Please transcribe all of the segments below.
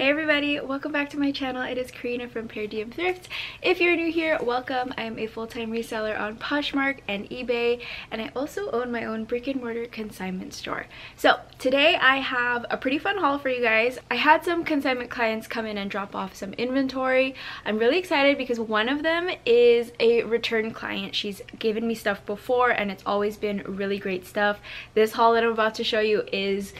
Hey everybody, welcome back to my channel. It is Kaahreena from Per Diem Thrift. If you're new here, welcome. I am a full-time reseller on Poshmark and eBay, and I also own my own brick and mortar consignment store. So today I have a pretty fun haul for you guys. I had some consignment clients come in and drop off some inventory. I'm really excited because one of them is a return client. She's given me stuff before and it's always been really great stuff. This haul that I'm about to show you is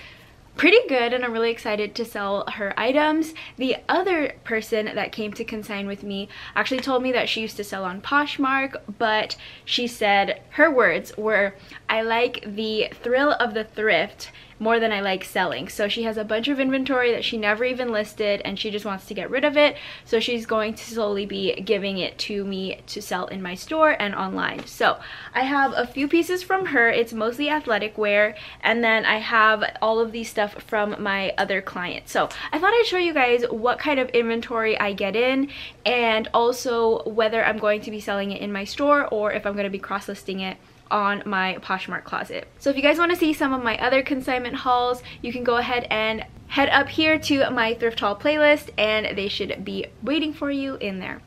pretty good and I'm really excited to sell her items. The other person that came to consign with me actually told me that she used to sell on Poshmark, but she said her words were, I like the thrill of the thrift more than I like selling. So she has a bunch of inventory that she never even listed and she just wants to get rid of it. So she's going to slowly be giving it to me to sell in my store and online. So I have a few pieces from her. It's mostly athletic wear and then I have all of these stuff from my other client. So I thought I'd show you guys what kind of inventory I get in and also whether I'm going to be selling it in my store or if I'm going to be cross-listing it on my Poshmark closet. So if you guys want to see some of my other consignment hauls, you can go ahead and head up here to my thrift haul playlist and they should be waiting for you in there.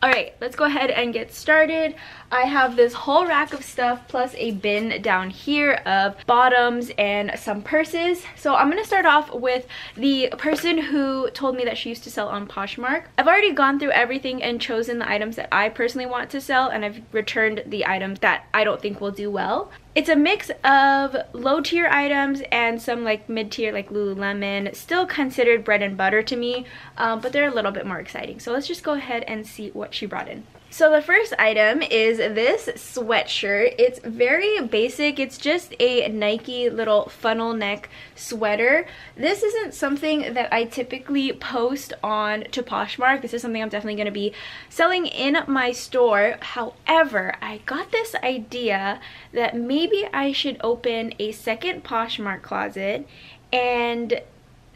Alright, let's go ahead and get started. I have this whole rack of stuff plus a bin down here of bottoms and some purses. So I'm to start off with the person who told me that she used to sell on Poshmark. I've already gone through everything and chosen the items that I personally want to sell and I've returned the items that I don't think will do well. It's a mix of low tier items and some like mid tier like Lululemon, still considered bread and butter to me, um, but they're a little bit more exciting. So let's just go ahead and see what she brought in. So the first item is this sweatshirt. It's very basic. It's just a Nike little funnel neck sweater. This isn't something that I typically post on to Poshmark. This is something I'm definitely going to be selling in my store. However, I got this idea that maybe I should open a second Poshmark closet and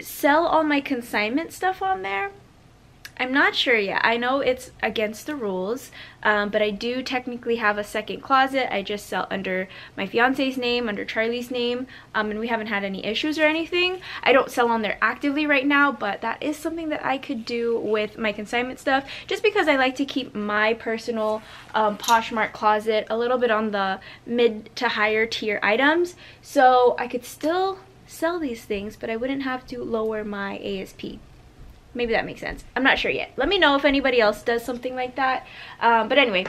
sell all my consignment stuff on there I'm not sure yet. I know it's against the rules, um, but I do technically have a second closet. I just sell under my fiance's name, under Charlie's name, um, and we haven't had any issues or anything. I don't sell on there actively right now, but that is something that I could do with my consignment stuff, just because I like to keep my personal um, Poshmark closet a little bit on the mid to higher tier items, so I could still sell these things, but I wouldn't have to lower my ASP. Maybe that makes sense. I'm not sure yet. Let me know if anybody else does something like that. Um, but anyway,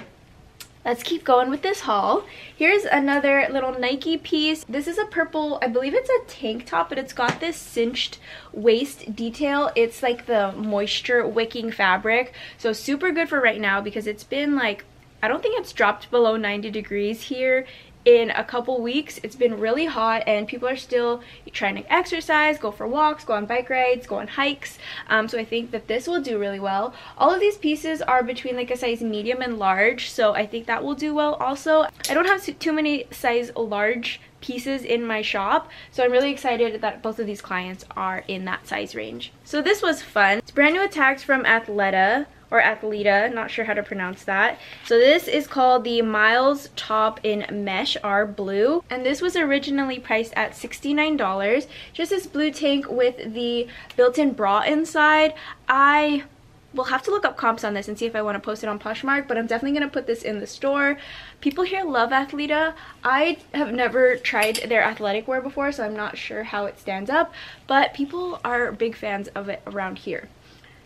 let's keep going with this haul. Here's another little Nike piece. This is a purple, I believe it's a tank top, but it's got this cinched waist detail. It's like the moisture wicking fabric. So super good for right now because it's been like I don't think it's dropped below 90 degrees here in a couple weeks. It's been really hot and people are still trying to exercise, go for walks, go on bike rides, go on hikes. Um, so I think that this will do really well. All of these pieces are between like a size medium and large. So I think that will do well also. I don't have too many size large pieces in my shop so I'm really excited that both of these clients are in that size range. So this was fun. It's brand new attacks from Athleta or Athleta, not sure how to pronounce that. So this is called the Miles Top in Mesh R Blue. And this was originally priced at $69. Just this blue tank with the built-in bra inside. I will have to look up comps on this and see if I want to post it on Poshmark, but I'm definitely going to put this in the store. People here love Athleta. I have never tried their athletic wear before, so I'm not sure how it stands up, but people are big fans of it around here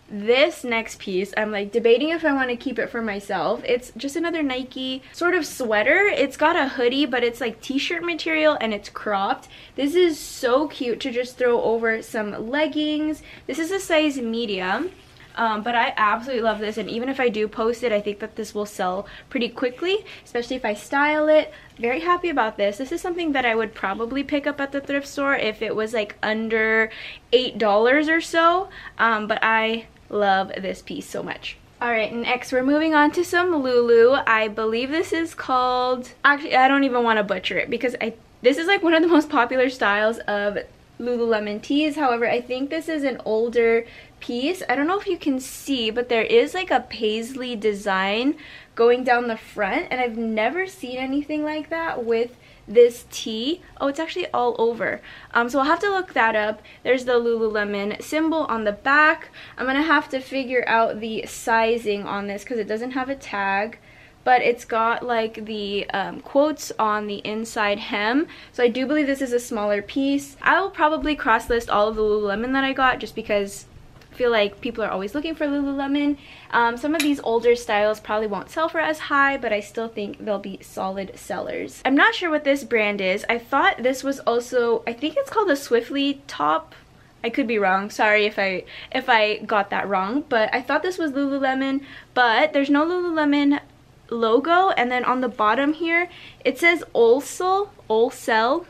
this next piece i'm like debating if i want to keep it for myself. It's just another nike sort of sweater. It's got a hoodie but it's like t-shirt material and it's cropped. This is so cute to just throw over some leggings. This is a size medium um, but I absolutely love this and even if I do post it I think that this will sell pretty quickly especially if I style it very happy about this this is something that I would probably pick up at the thrift store if it was like under eight dollars or so um, but I love this piece so much. Alright, next we're moving on to some Lulu. I believe this is called, actually I don't even want to butcher it because I this is like one of the most popular styles of Lululemon tees. However, I think this is an older piece. I don't know if you can see, but there is like a paisley design going down the front and I've never seen anything like that with this tee. Oh, it's actually all over. Um, so I'll have to look that up. There's the Lululemon symbol on the back. I'm going to have to figure out the sizing on this because it doesn't have a tag but it's got like the um, quotes on the inside hem. So I do believe this is a smaller piece. I will probably cross list all of the Lululemon that I got just because I feel like people are always looking for Lululemon. Um, some of these older styles probably won't sell for as high, but I still think they'll be solid sellers. I'm not sure what this brand is. I thought this was also, I think it's called a Swiftly top. I could be wrong. Sorry if I if I got that wrong, but I thought this was Lululemon, but there's no Lululemon logo and then on the bottom here it says Olsel, Olsel.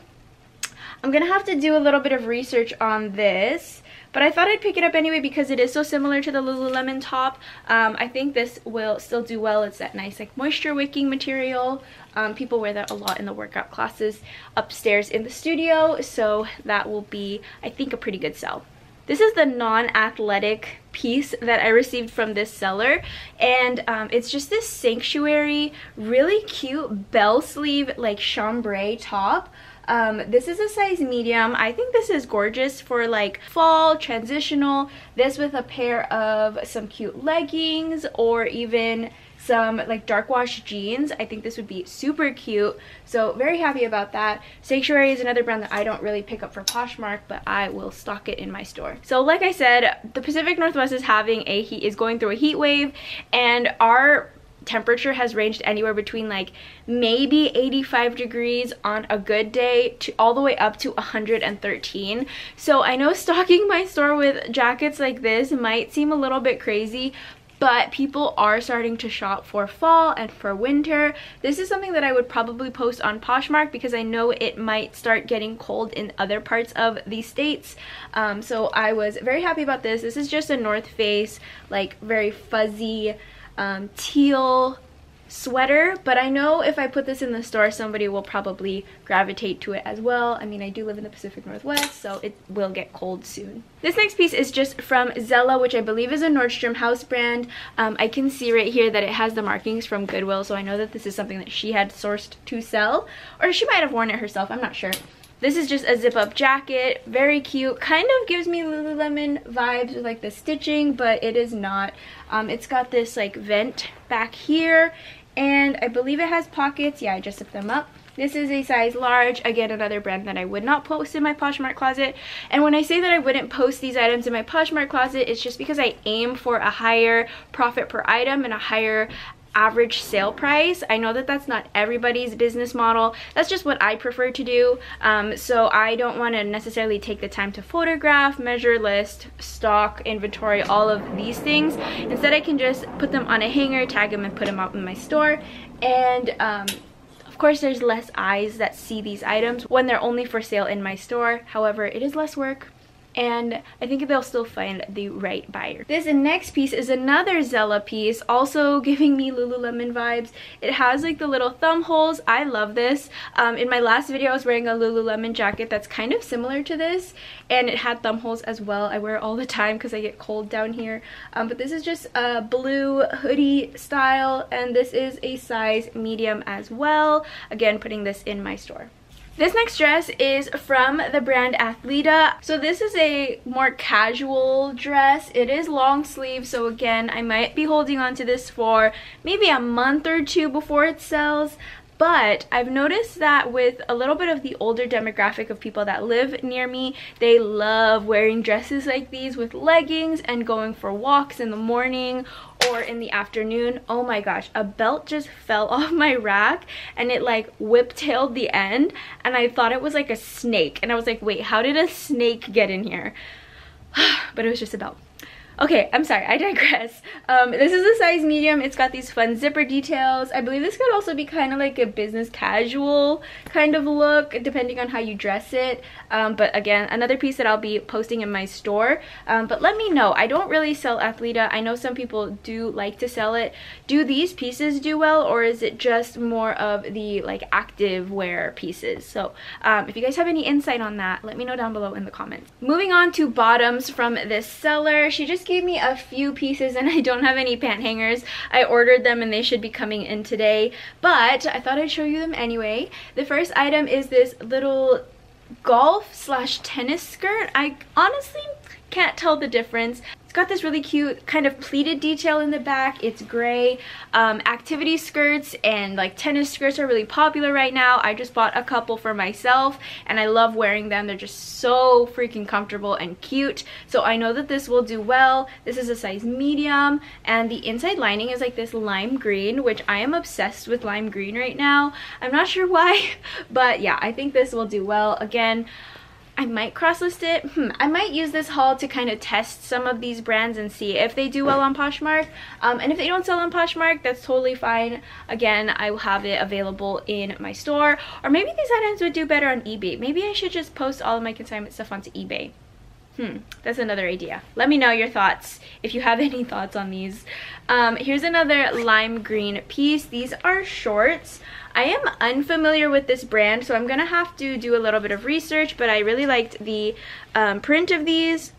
I'm gonna have to do a little bit of research on this but I thought I'd pick it up anyway because it is so similar to the Lululemon top. Um, I think this will still do well. It's that nice like moisture wicking material. Um, people wear that a lot in the workout classes upstairs in the studio so that will be I think a pretty good sell. This is the non-athletic piece that I received from this seller and um, it's just this sanctuary really cute bell sleeve like chambray top um, this is a size medium. I think this is gorgeous for like fall, transitional. This with a pair of some cute leggings or even some like dark wash jeans. I think this would be super cute. So very happy about that. Sanctuary is another brand that I don't really pick up for Poshmark, but I will stock it in my store. So like I said, the Pacific Northwest is having a heat, is going through a heat wave and our temperature has ranged anywhere between like maybe 85 degrees on a good day to all the way up to 113 so I know stocking my store with jackets like this might seem a little bit crazy but people are starting to shop for fall and for winter. This is something that I would probably post on Poshmark because I know it might start getting cold in other parts of the states. Um, so I was very happy about this. This is just a North Face, like very fuzzy um, teal sweater but I know if I put this in the store somebody will probably gravitate to it as well I mean I do live in the Pacific Northwest so it will get cold soon this next piece is just from Zella which I believe is a Nordstrom house brand um, I can see right here that it has the markings from Goodwill so I know that this is something that she had sourced to sell or she might have worn it herself I'm not sure this is just a zip up jacket, very cute. Kind of gives me Lululemon vibes with like the stitching, but it is not. Um, it's got this like vent back here and I believe it has pockets. Yeah, I just zipped them up. This is a size large, again another brand that I would not post in my Poshmark closet. And when I say that I wouldn't post these items in my Poshmark closet, it's just because I aim for a higher profit per item and a higher average sale price. I know that that's not everybody's business model. That's just what I prefer to do. Um, so I don't want to necessarily take the time to photograph, measure, list, stock, inventory, all of these things. Instead, I can just put them on a hanger, tag them, and put them out in my store. And um, of course, there's less eyes that see these items when they're only for sale in my store. However, it is less work, and I think they'll still find the right buyer. This next piece is another Zella piece, also giving me Lululemon vibes. It has like the little thumb holes. I love this. Um, in my last video, I was wearing a Lululemon jacket that's kind of similar to this, and it had thumb holes as well. I wear it all the time because I get cold down here. Um, but this is just a blue hoodie style, and this is a size medium as well. Again, putting this in my store. This next dress is from the brand Athleta. So this is a more casual dress. It is long sleeve, so again, I might be holding on to this for maybe a month or two before it sells. But I've noticed that with a little bit of the older demographic of people that live near me, they love wearing dresses like these with leggings and going for walks in the morning or in the afternoon oh my gosh a belt just fell off my rack and it like whip-tailed the end and I thought it was like a snake and I was like wait how did a snake get in here? But it was just a belt Okay, I'm sorry, I digress. Um, this is a size medium. It's got these fun zipper details. I believe this could also be kind of like a business casual kind of look, depending on how you dress it. Um, but again, another piece that I'll be posting in my store. Um, but let me know. I don't really sell Athleta. I know some people do like to sell it. Do these pieces do well, or is it just more of the like active wear pieces? So um, if you guys have any insight on that, let me know down below in the comments. Moving on to bottoms from this seller. She just gave me a few pieces and I don't have any pant hangers. I ordered them and they should be coming in today, but I thought I'd show you them anyway. The first item is this little golf slash tennis skirt. I honestly can't tell the difference. It's got this really cute kind of pleated detail in the back. It's gray. Um, activity skirts and like tennis skirts are really popular right now. I just bought a couple for myself and I love wearing them. They're just so freaking comfortable and cute. So I know that this will do well. This is a size medium and the inside lining is like this lime green, which I am obsessed with lime green right now. I'm not sure why, but yeah, I think this will do well. Again, I might cross-list it. Hmm, I might use this haul to kind of test some of these brands and see if they do well on Poshmark. Um, and if they don't sell on Poshmark, that's totally fine. Again, I will have it available in my store. Or maybe these items would do better on eBay. Maybe I should just post all of my consignment stuff onto eBay. Hmm, that's another idea. Let me know your thoughts if you have any thoughts on these. Um, here's another lime green piece. These are shorts. I am unfamiliar with this brand, so I'm to have to do a little bit of research, but I really liked the um, print of these.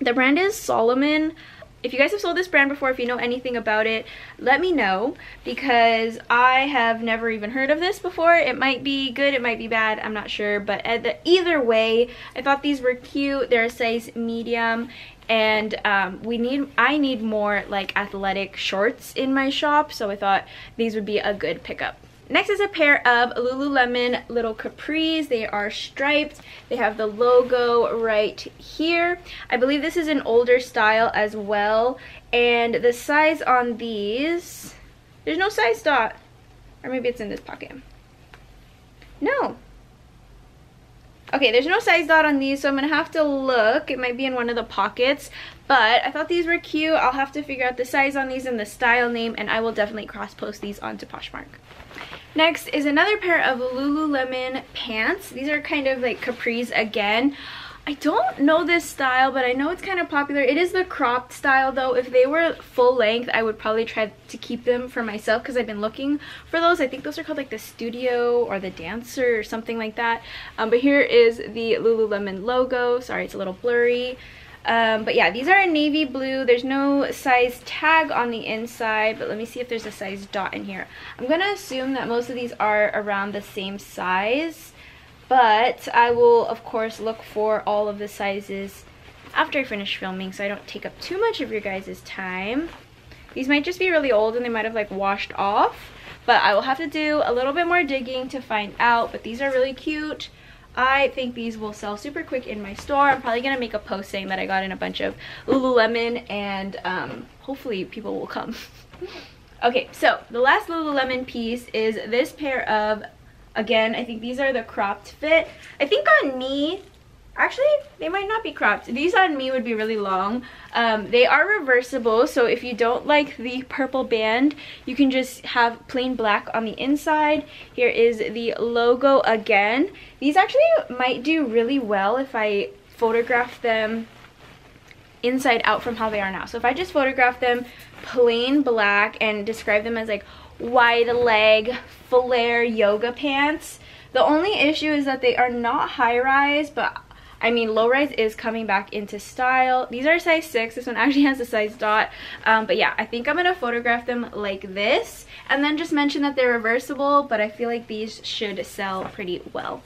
The brand is Solomon. If you guys have sold this brand before, if you know anything about it, let me know because I have never even heard of this before. It might be good, it might be bad, I'm not sure. But either way, I thought these were cute. They're a size medium and um, we need I need more like athletic shorts in my shop so I thought these would be a good pickup. Next is a pair of Lululemon little capris. They are striped. They have the logo right here. I believe this is an older style as well. And the size on these, there's no size dot. Or maybe it's in this pocket. No. Okay, there's no size dot on these, so I'm going to have to look. It might be in one of the pockets. But I thought these were cute. I'll have to figure out the size on these and the style name, and I will definitely cross-post these onto Poshmark. Next is another pair of Lululemon pants. These are kind of like capris again. I don't know this style, but I know it's kind of popular. It is the cropped style though. If they were full length, I would probably try to keep them for myself because I've been looking for those. I think those are called like the Studio or the Dancer or something like that. Um, but here is the Lululemon logo. Sorry, it's a little blurry. Um, but yeah, these are in navy blue. There's no size tag on the inside, but let me see if there's a size dot in here. I'm going to assume that most of these are around the same size, but I will, of course, look for all of the sizes after I finish filming so I don't take up too much of your guys' time. These might just be really old and they might have like washed off, but I will have to do a little bit more digging to find out, but these are really cute. I think these will sell super quick in my store. I'm probably going to make a post saying that I got in a bunch of Lululemon and um, hopefully people will come. okay, so the last Lululemon piece is this pair of, again, I think these are the cropped fit. I think on me, Actually, they might not be cropped. These on me would be really long. Um, they are reversible, so if you don't like the purple band, you can just have plain black on the inside. Here is the logo again. These actually might do really well if I photograph them inside out from how they are now. So if I just photograph them plain black and describe them as like wide leg flare yoga pants, the only issue is that they are not high rise, but I mean, low rise is coming back into style. These are size 6. This one actually has a size dot. Um, but yeah, I think I'm going to photograph them like this. And then just mention that they're reversible, but I feel like these should sell pretty well.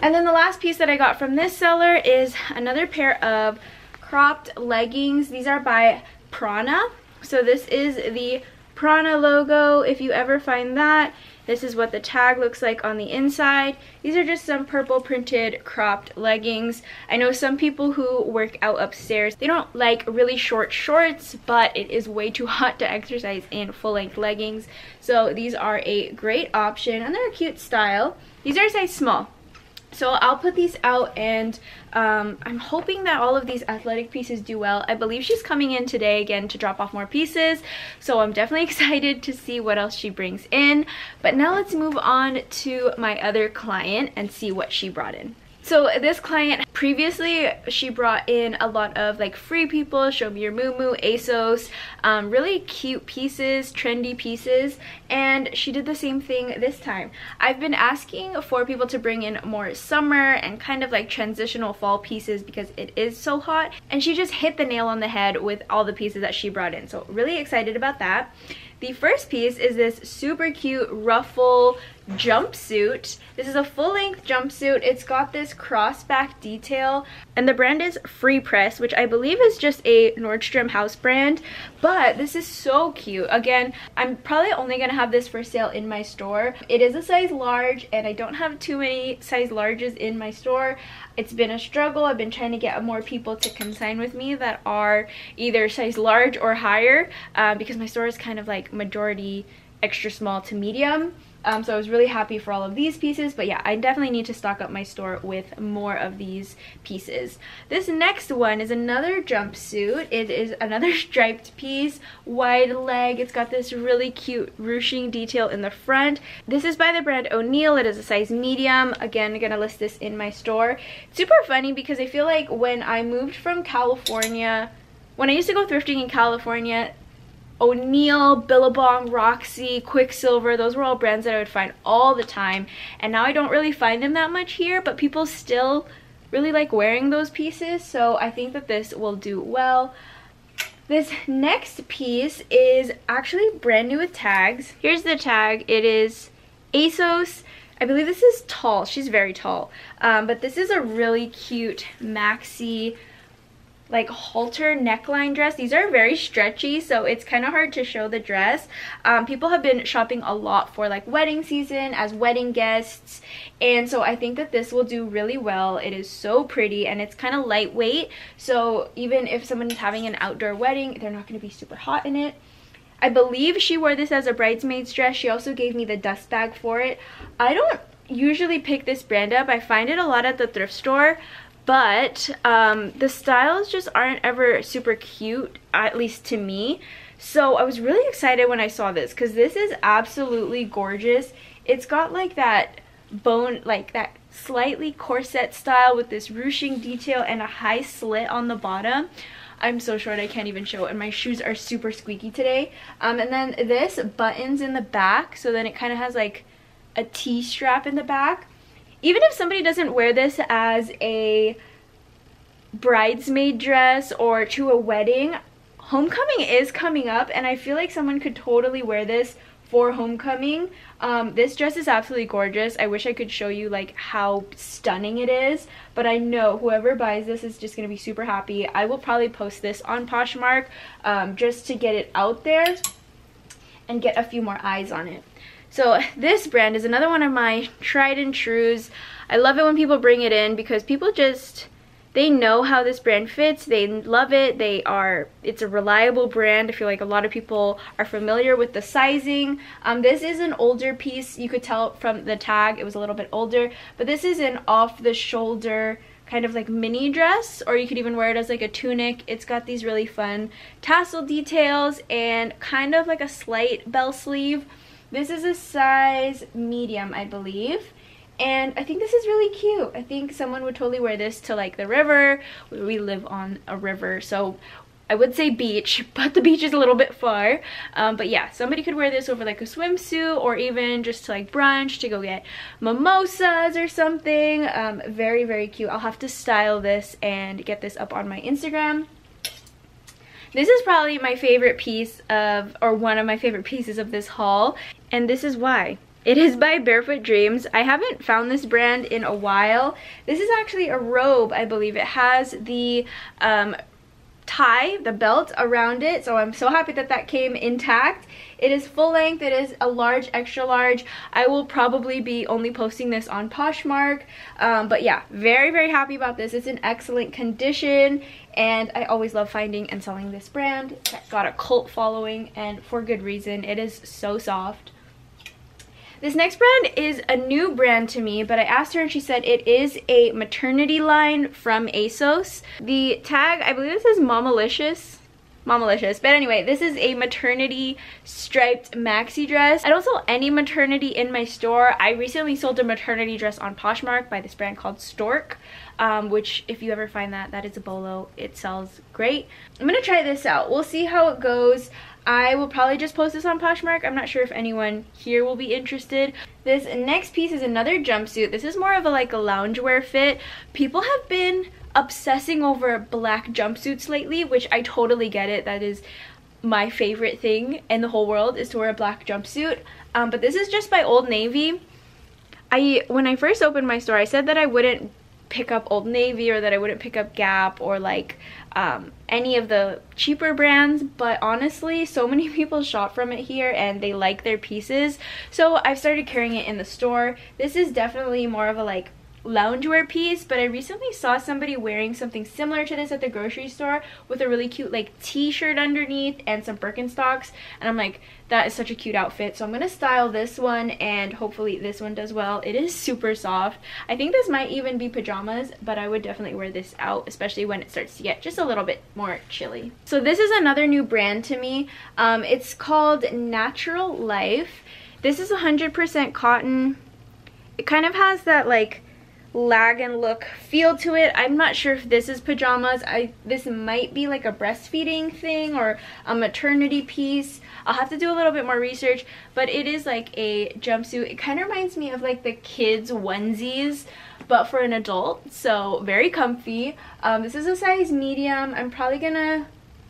And then the last piece that I got from this seller is another pair of cropped leggings. These are by Prana. So this is the Prana logo, if you ever find that. This is what the tag looks like on the inside. These are just some purple printed cropped leggings. I know some people who work out upstairs, they don't like really short shorts, but it is way too hot to exercise in full-length leggings. So these are a great option and they're a cute style. These are size small. So I'll put these out and um, I'm hoping that all of these athletic pieces do well. I believe she's coming in today again to drop off more pieces. So I'm definitely excited to see what else she brings in. But now let's move on to my other client and see what she brought in. So this client, previously she brought in a lot of like Free People, Show Me Your Mumu ASOS, um, really cute pieces, trendy pieces, and she did the same thing this time. I've been asking for people to bring in more summer and kind of like transitional fall pieces because it is so hot, and she just hit the nail on the head with all the pieces that she brought in. So really excited about that. The first piece is this super cute ruffle jumpsuit. This is a full-length jumpsuit. It's got this cross-back detail and the brand is Free Press, which I believe is just a Nordstrom house brand, but this is so cute. Again, I'm probably only gonna have this for sale in my store. It is a size large and I don't have too many size larges in my store. It's been a struggle. I've been trying to get more people to consign with me that are either size large or higher uh, because my store is kind of like majority extra small to medium. Um, so I was really happy for all of these pieces. But yeah, I definitely need to stock up my store with more of these pieces. This next one is another jumpsuit. It is another striped piece, wide leg. It's got this really cute ruching detail in the front. This is by the brand O'Neill. It is a size medium. Again, I'm to list this in my store. Super funny because I feel like when I moved from California, when I used to go thrifting in California, O'Neill, Billabong, Roxy, Quiksilver, those were all brands that I would find all the time. And now I don't really find them that much here, but people still really like wearing those pieces. So I think that this will do well. This next piece is actually brand new with tags. Here's the tag. It is ASOS. I believe this is tall. She's very tall. Um, but this is a really cute maxi like halter neckline dress. These are very stretchy, so it's kind of hard to show the dress. Um, people have been shopping a lot for like wedding season as wedding guests, and so I think that this will do really well. It is so pretty and it's kind of lightweight, so even if someone is having an outdoor wedding, they're not going to be super hot in it. I believe she wore this as a bridesmaid's dress. She also gave me the dust bag for it. I don't usually pick this brand up. I find it a lot at the thrift store, but um, the styles just aren't ever super cute, at least to me. So I was really excited when I saw this because this is absolutely gorgeous. It's got like that bone, like that slightly corset style with this ruching detail and a high slit on the bottom. I'm so short I can't even show it and my shoes are super squeaky today. Um, and then this buttons in the back so then it kind of has like a T-strap in the back even if somebody doesn't wear this as a bridesmaid dress or to a wedding, homecoming is coming up and I feel like someone could totally wear this for homecoming. Um, this dress is absolutely gorgeous. I wish I could show you like how stunning it is, but I know whoever buys this is just gonna be super happy. I will probably post this on Poshmark um, just to get it out there and get a few more eyes on it. So this brand is another one of my tried and trues. I love it when people bring it in because people just, they know how this brand fits. They love it. They are, it's a reliable brand. I feel like a lot of people are familiar with the sizing. Um, this is an older piece. You could tell from the tag it was a little bit older. But this is an off-the-shoulder kind of like mini dress or you could even wear it as like a tunic. It's got these really fun tassel details and kind of like a slight bell sleeve. This is a size medium, I believe. And I think this is really cute. I think someone would totally wear this to like the river. We live on a river, so I would say beach, but the beach is a little bit far. Um, but yeah, somebody could wear this over like a swimsuit or even just to like brunch to go get mimosas or something. Um, very, very cute. I'll have to style this and get this up on my Instagram. This is probably my favorite piece of, or one of my favorite pieces of this haul, and this is why. It is by Barefoot Dreams. I haven't found this brand in a while. This is actually a robe, I believe. It has the um, tie, the belt around it, so I'm so happy that that came intact. It is full length, it is a large, extra large. I will probably be only posting this on Poshmark, um, but yeah, very, very happy about this. It's in excellent condition, and I always love finding and selling this brand. It's got a cult following, and for good reason. It is so soft. This next brand is a new brand to me, but I asked her and she said it is a maternity line from ASOS. The tag, I believe this is Mamalicious. Mamalicious. But anyway, this is a maternity striped maxi dress. I don't sell any maternity in my store. I recently sold a maternity dress on Poshmark by this brand called Storq, um, which if you ever find that, that is a bolo. It sells great. I'm gonna try this out. We'll see how it goes. I will probably just post this on Poshmark. I'm not sure if anyone here will be interested. This next piece is another jumpsuit. This is more of a like a loungewear fit. People have been obsessing over black jumpsuits lately, which I totally get it. That is my favorite thing in the whole world is to wear a black jumpsuit. Um, but this is just by Old Navy. I When I first opened my store, I said that I wouldn't pick up Old Navy or that I wouldn't pick up Gap or like um, any of the cheaper brands but honestly so many people shop from it here and they like their pieces so I've started carrying it in the store. This is definitely more of a like loungewear piece but I recently saw somebody wearing something similar to this at the grocery store with a really cute like t-shirt underneath and some Birkenstocks and I'm like that is such a cute outfit. So I'm gonna style this one and hopefully this one does well. It is super soft. I think this might even be pajamas but I would definitely wear this out especially when it starts to get just a little bit more chilly. So this is another new brand to me. Um, it's called Natural Life. This is 100% cotton. It kind of has that like lagenlook feel to it. I'm not sure if this is pajamas. I This might be like a breastfeeding thing or a maternity piece. I'll have to do a little bit more research, but it is like a jumpsuit. It kind of reminds me of like the kids onesies, but for an adult. So very comfy. Um, this is a size medium. I'm probably gonna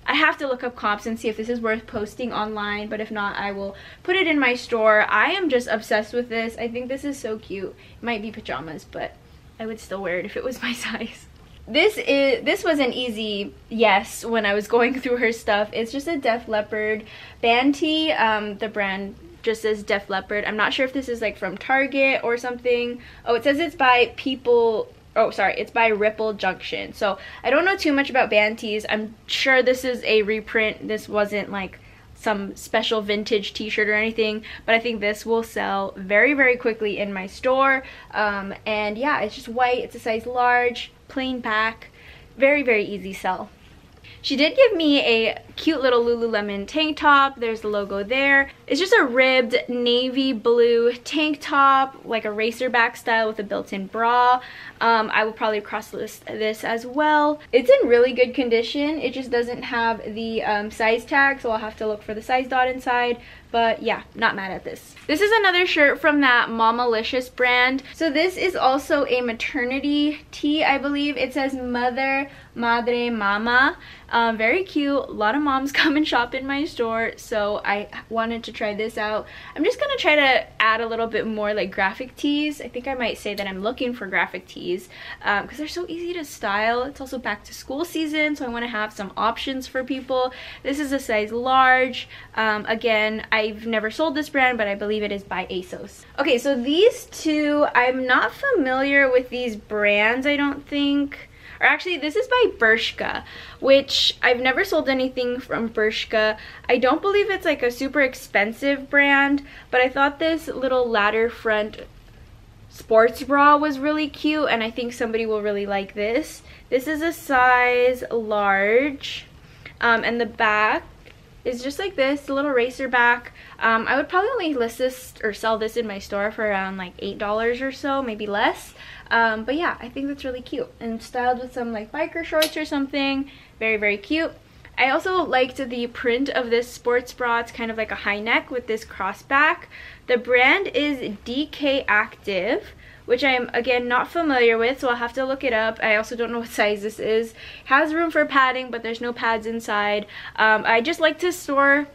I have to look up comps and see if this is worth posting online, but if not, I will put it in my store. I am just obsessed with this. I think this is so cute. It might be pajamas, but I would still wear it if it was my size. This is this was an easy yes when I was going through her stuff. It's just a Def Leppard band tee. Um, the brand just says Def Leppard. I'm not sure if this is like from Target or something. Oh, it says it's by People oh sorry it's by ripple junction so i don't know too much about band tees i'm sure this is a reprint this wasn't like some special vintage t-shirt or anything but I think this will sell very very quickly in my store um, and yeah it's just white it's a size large plain back very very easy sell she did give me a cute little Lululemon tank top. There's the logo there. It's just a ribbed navy blue tank top, like a racerback style with a built-in bra. Um, I will probably cross list this as well. It's in really good condition. It just doesn't have the um, size tag, so I'll have to look for the size dot inside. But yeah, not mad at this. This is another shirt from that Mamalicious brand. So this is also a maternity tee, I believe. It says Mother, Madre, Mama. Um, very cute. A lot of moms come and shop in my store, so I wanted to try this out. I'm just gonna try to add a little bit more like graphic tees. I think I might say that I'm looking for graphic tees because um, they're so easy to style. It's also back to school season, so I want to have some options for people. This is a size large. Um, again, I've never sold this brand, but I believe it is by ASOS. Okay, so these two, I'm not familiar with these brands, I don't think. Or actually, this is by Bershka, which I've never sold anything from Bershka. I don't believe it's like a super expensive brand, but I thought this little ladder front sports bra was really cute, and I think somebody will really like this. This is a size large, um, and the back is just like this, a little racer back. Um, I would probably only list this or sell this in my store for around like $8 or so, maybe less. Um, but yeah, I think that's really cute. And styled with some like biker shorts or something. Very, very cute. I also liked the print of this sports bra. It's kind of like a high neck with this cross back. The brand is DK Active which I'm again not familiar with so I'll have to look it up. I also don't know what size this is. Has room for padding but there's no pads inside. Um, I just like to store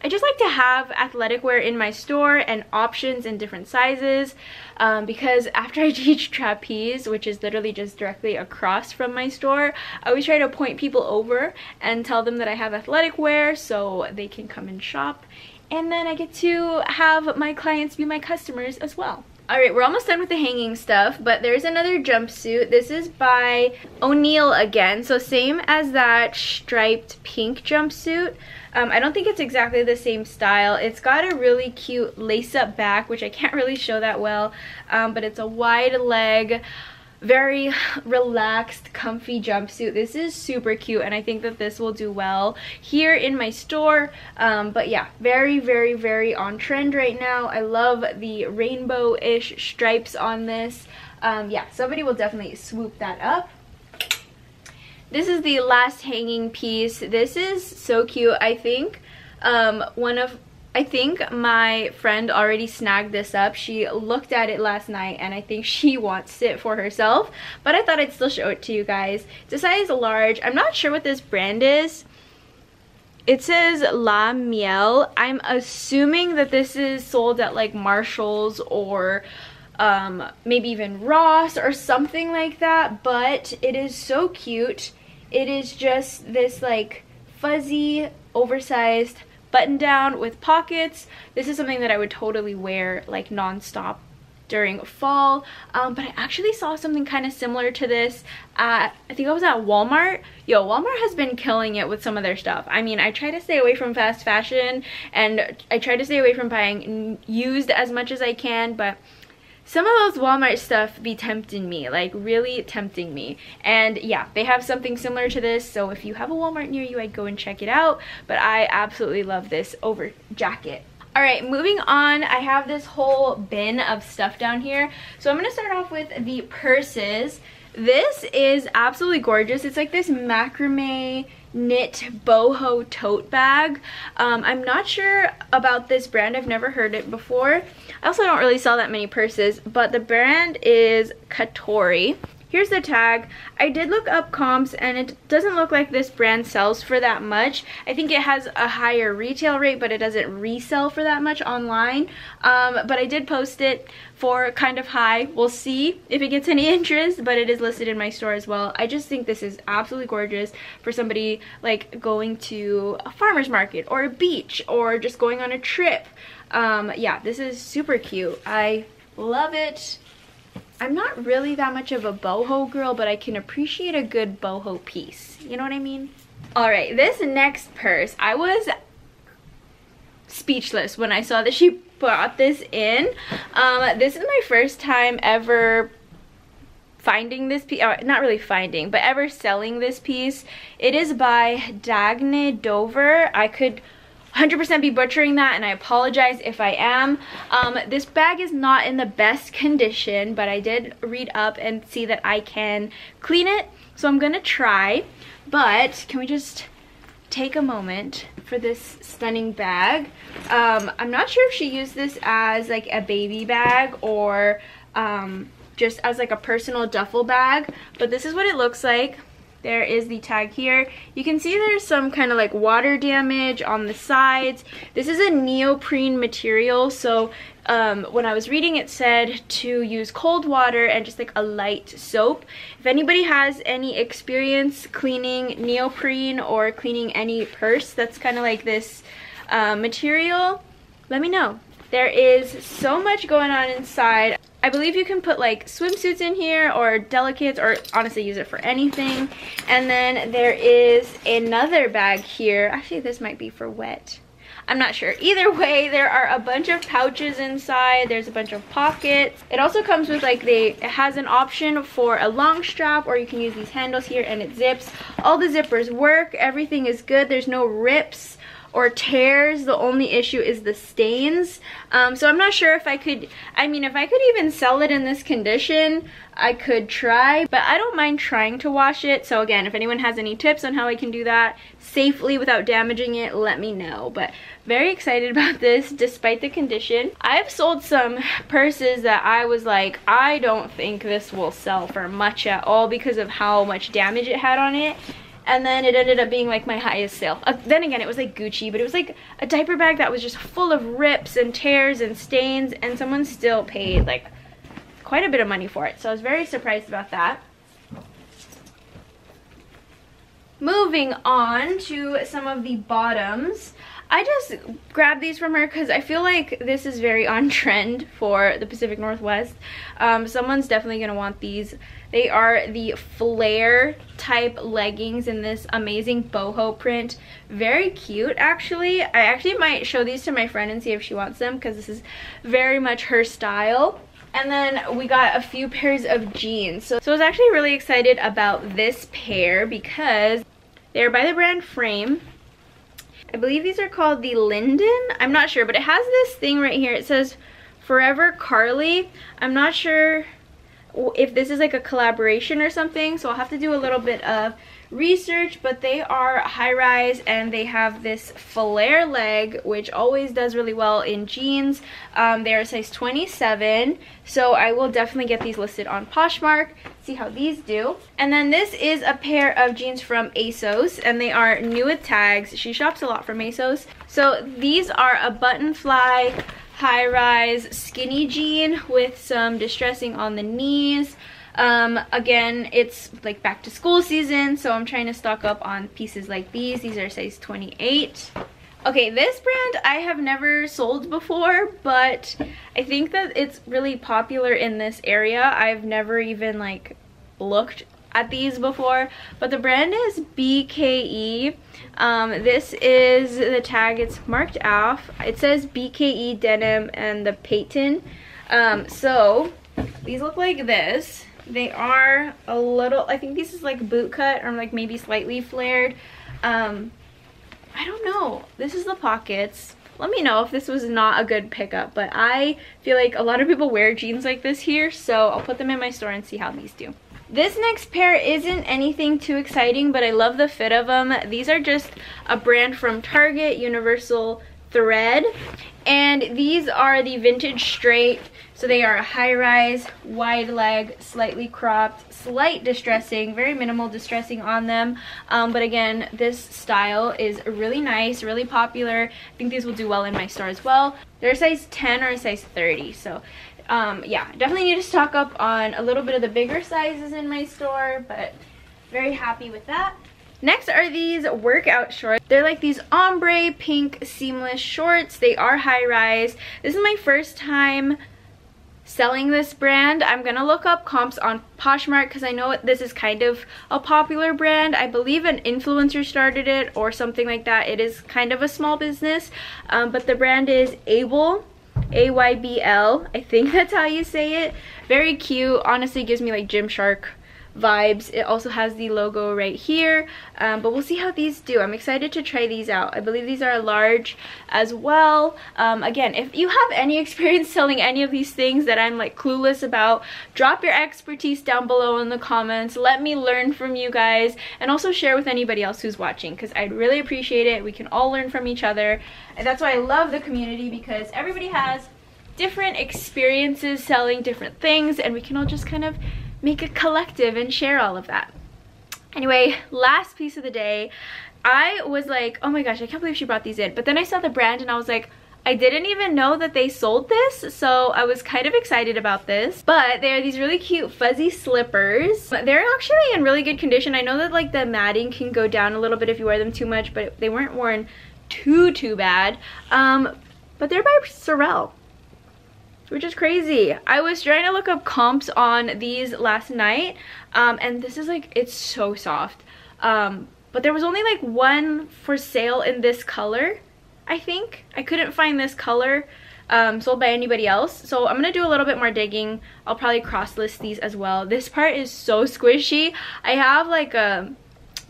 I just like to have athletic wear in my store and options in different sizes um, because after I teach trapeze, which is literally just directly across from my store, I always try to point people over and tell them that I have athletic wear so they can come and shop. And then I get to have my clients be my customers as well. Alright, we're almost done with the hanging stuff, but there's another jumpsuit. This is by O'Neill again. So same as that striped pink jumpsuit. Um, I don't think it's exactly the same style. It's got a really cute lace-up back, which I can't really show that well, um, but it's a wide leg very relaxed comfy jumpsuit. This is super cute and i think that this will do well here in my store. Um, but yeah very very very on trend right now. I love the rainbow-ish stripes on this. Um, yeah somebody will definitely swoop that up. This is the last hanging piece. This is so cute i think. Um, one of I think my friend already snagged this up. She looked at it last night and I think she wants it for herself. But I thought I'd still show it to you guys. It's a size large. I'm not sure what this brand is. It says La Miel. I'm assuming that this is sold at like Marshall's or um, maybe even Ross or something like that. But it is so cute. It is just this like fuzzy, oversized button down with pockets. This is something that I would totally wear like non-stop during fall. Um, but I actually saw something kind of similar to this at I think I was at Walmart. Yo Walmart has been killing it with some of their stuff. I mean I try to stay away from fast fashion and I try to stay away from buying used as much as I can but some of those Walmart stuff be tempting me, like really tempting me. And yeah, they have something similar to this, so if you have a Walmart near you, I'd go and check it out. But I absolutely love this over jacket. All right, moving on, I have this whole bin of stuff down here. So I'm gonna start off with the purses. This is absolutely gorgeous. It's like this macrame knit boho tote bag. Um, I'm not sure about this brand. I've never heard it before. I also don't really sell that many purses, but the brand is Katori. Here's the tag. I did look up comps and it doesn't look like this brand sells for that much. I think it has a higher retail rate, but it doesn't resell for that much online. Um, but I did post it for kind of high. We'll see if it gets any interest, but it is listed in my store as well. I just think this is absolutely gorgeous for somebody like going to a farmer's market or a beach or just going on a trip. Um, yeah, this is super cute. I love it. I'm not really that much of a boho girl, but I can appreciate a good boho piece. You know what I mean? All right, this next purse, I was speechless when I saw that she brought this in. Um, this is my first time ever finding this piece, uh, not really finding, but ever selling this piece. It is by Dagne Dover. I could 100% be butchering that and I apologize if I am. Um, this bag is not in the best condition, but I did read up and see that I can clean it. So I'm gonna try, but can we just take a moment for this stunning bag. Um, I'm not sure if she used this as like a baby bag or um, just as like a personal duffel bag, but this is what it looks like there is the tag here. You can see there's some kind of like water damage on the sides. This is a neoprene material, so um, when I was reading it said to use cold water and just like a light soap. If anybody has any experience cleaning neoprene or cleaning any purse that's kind of like this uh, material, let me know. There is so much going on inside. I believe you can put like swimsuits in here or delicates or honestly use it for anything. And then there is another bag here. Actually, this might be for wet. I'm not sure. Either way, there are a bunch of pouches inside. There's a bunch of pockets. It also comes with like they it has an option for a long strap or you can use these handles here and it zips. All the zippers work. Everything is good. There's no rips or tears. The only issue is the stains. Um, so I'm not sure if I could, I mean, if I could even sell it in this condition, I could try, but I don't mind trying to wash it. So again, if anyone has any tips on how I can do that safely without damaging it, let me know. But very excited about this despite the condition. I've sold some purses that I was like, I don't think this will sell for much at all because of how much damage it had on it and then it ended up being like my highest sale. Uh, then again, it was like Gucci, but it was like a diaper bag that was just full of rips and tears and stains, and someone still paid like quite a bit of money for it. So I was very surprised about that. Moving on to some of the bottoms. I just grabbed these from her because I feel like this is very on trend for the Pacific Northwest. Um, someone's definitely going to want these. They are the flare type leggings in this amazing boho print. Very cute, actually. I actually might show these to my friend and see if she wants them because this is very much her style. And then we got a few pairs of jeans. So, so I was actually really excited about this pair because they're by the brand Frame. I believe these are called the Linden. I'm not sure, but it has this thing right here. It says Forever Karlie. I'm not sure if this is like a collaboration or something, so I'll have to do a little bit of research, but they are high-rise and they have this flare leg, which always does really well in jeans. Um, they are size 27, so I will definitely get these listed on Poshmark, see how these do. And then this is a pair of jeans from ASOS, and they are new with tags. She shops a lot from ASOS. So these are a button fly high-rise skinny jean with some distressing on the knees. Um, again, it's like back to school season, so I'm trying to stock up on pieces like these. These are size 28. Okay, this brand I have never sold before, but I think that it's really popular in this area. I've never even like looked at these before, but the brand is BKE. Um, this is the tag, it's marked off. It says BKE denim and the Peyton. Um, so these look like this. They are a little, I think this is like boot cut or like maybe slightly flared. Um, I don't know. This is the pockets. Let me know if this was not a good pickup, but I feel like a lot of people wear jeans like this here, so I'll put them in my store and see how these do. This next pair isn't anything too exciting, but I love the fit of them. These are just a brand from Target, Universal Thread, and these are the vintage straight so they are a high-rise, wide leg, slightly cropped, slight distressing, very minimal distressing on them. Um, but again, this style is really nice, really popular. I think these will do well in my store as well. They're a size 10 or a size 30, so um, yeah, definitely need to stock up on a little bit of the bigger sizes in my store, but very happy with that. Next are these workout shorts. They're like these ombre pink seamless shorts. They are high rise. This is my first time selling this brand. I'm gonna look up comps on Poshmark because I know this is kind of a popular brand. I believe an influencer started it or something like that. It is kind of a small business, um, but the brand is Aybl. A-Y-B-L. I think that's how you say it. Very cute. Honestly, gives me like Gymshark vibes. It also has the logo right here, um, but we'll see how these do. I'm excited to try these out. I believe these are large as well. Um, again, if you have any experience selling any of these things that I'm like clueless about, drop your expertise down below in the comments. Let me learn from you guys and also share with anybody else who's watching because I'd really appreciate it. We can all learn from each other. And that's why I love the community because everybody has different experiences selling different things and we can all just kind of make a collective and share all of that. Anyway, last piece of the day, I was like, oh my gosh, I can't believe she brought these in. But then I saw the brand and I was like, I didn't even know that they sold this, so I was kind of excited about this. But they are these really cute fuzzy slippers. They're actually in really good condition. I know that like the matting can go down a little bit if you wear them too much, but they weren't worn too, too bad. Um, but they're by Sorel which is crazy. I was trying to look up comps on these last night, um, and this is like, it's so soft. Um, but there was only like one for sale in this color, I think. I couldn't find this color um, sold by anybody else. So I'm to do a little bit more digging. I'll probably cross list these as well. This part is so squishy. I have like a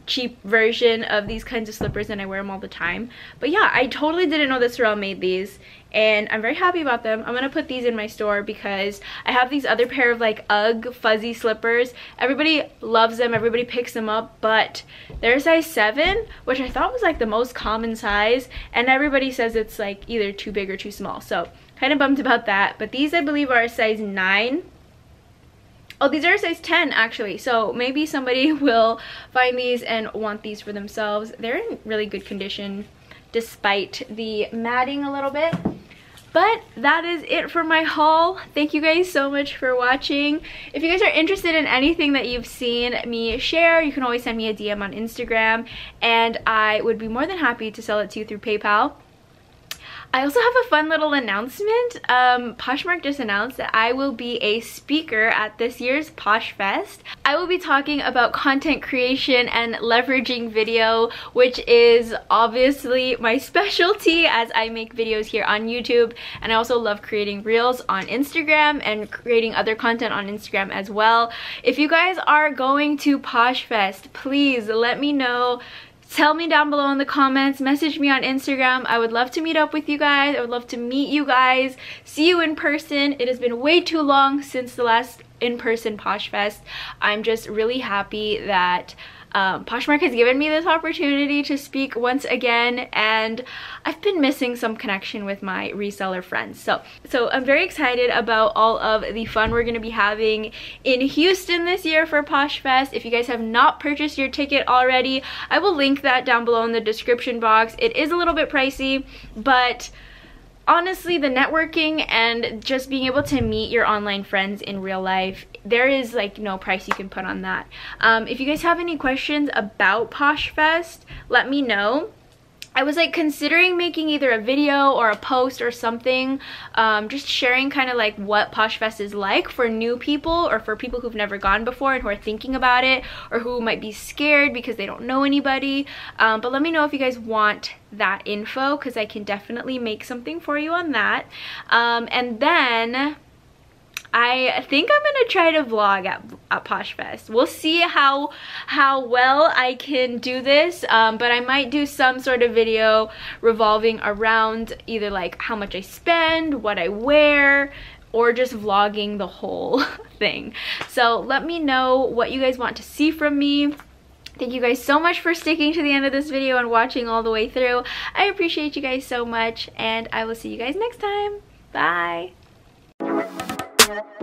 cheap version of these kinds of slippers and I wear them all the time. But yeah, I totally didn't know that Sorel made these and I'm very happy about them. I'm gonna put these in my store because I have these other pair of like UGG fuzzy slippers. Everybody loves them, everybody picks them up, but they're size 7, which I thought was like the most common size, and everybody says it's like either too big or too small. So kind of bummed about that, but these I believe are a size 9. Oh, these are size 10 actually, so maybe somebody will find these and want these for themselves. They're in really good condition despite the matting a little bit. But that is it for my haul. Thank you guys so much for watching. If you guys are interested in anything that you've seen me share, you can always send me a DM on Instagram and I would be more than happy to sell it to you through PayPal. I also have a fun little announcement. Um, Poshmark just announced that I will be a speaker at this year's Posh Fest. I will be talking about content creation and leveraging video, which is obviously my specialty as I make videos here on YouTube. And I also love creating reels on Instagram and creating other content on Instagram as well. If you guys are going to Posh Fest, please let me know tell me down below in the comments. Message me on instagram. I would love to meet up with you guys. I would love to meet you guys. See you in person. It has been way too long since the last in-person posh fest. I'm just really happy that um, Poshmark has given me this opportunity to speak once again and I've been missing some connection with my reseller friends. So, so I'm very excited about all of the fun we're going to be having in Houston this year for Posh Fest. If you guys have not purchased your ticket already, I will link that down below in the description box. It is a little bit pricey, but honestly the networking and just being able to meet your online friends in real life there is like no price you can put on that. Um, if you guys have any questions about poshfest let me know. I was like considering making either a video or a post or something um, just sharing kind of like what Poshfest is like for new people or for people who've never gone before and who are thinking about it or who might be scared because they don't know anybody. Um, but let me know if you guys want that info because I can definitely make something for you on that. Um, and then I think I'm gonna try to vlog at, at Posh Fest. We'll see how how well I can do this, um, but I might do some sort of video revolving around either like how much I spend, what I wear, or just vlogging the whole thing. So let me know what you guys want to see from me. Thank you guys so much for sticking to the end of this video and watching all the way through. I appreciate you guys so much and I will see you guys next time. Bye! Thank